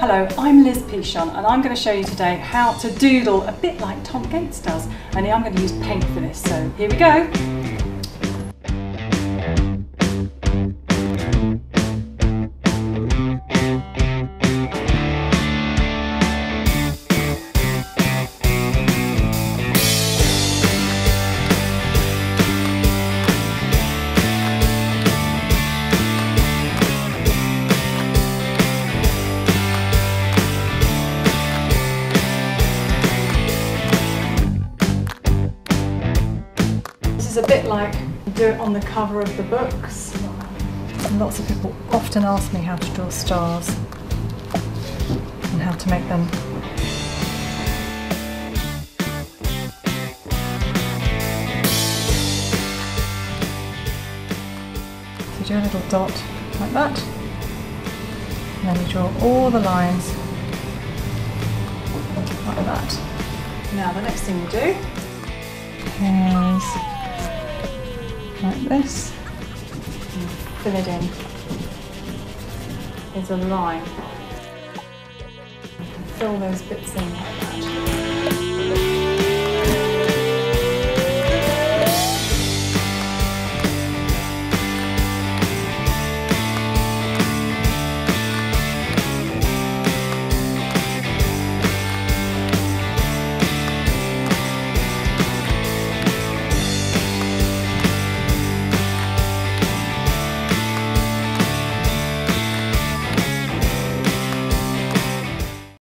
Hello, I'm Liz Pichon and I'm going to show you today how to doodle a bit like Tom Gates does. Only I'm going to use paint for this, so here we go. Is a bit like do it on the cover of the books. And lots of people often ask me how to draw stars and how to make them So do a little dot like that. And then you draw all the lines like that. Now the next thing you do is like this. Fill it in. There's a line. Fill those bits in like that.